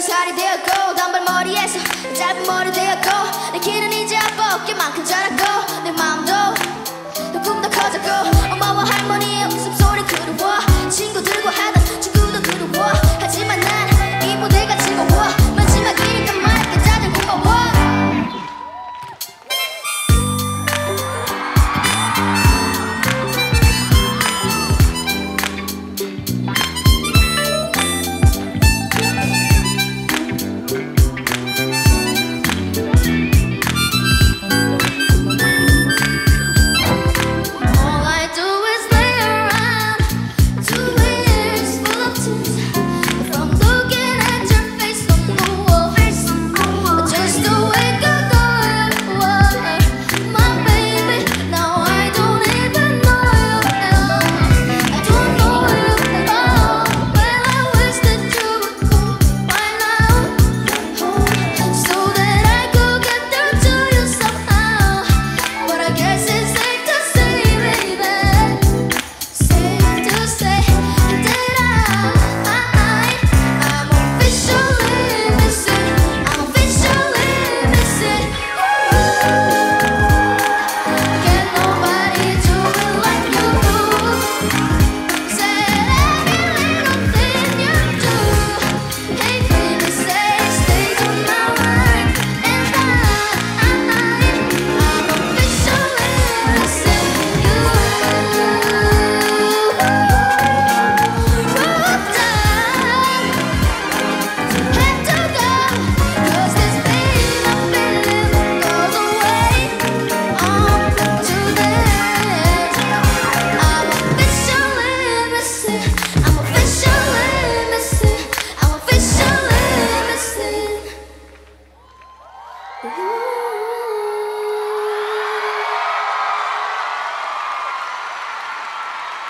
살이 되었고 단발머리에서 짧은 머리 되었고 내 길은 이제 벗길 만큼 자랐고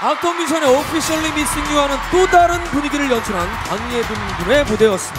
악동미션의 오피셜리 미싱유와는 또 다른 분위기를 연출한 강예빈 군의 무대였습니다.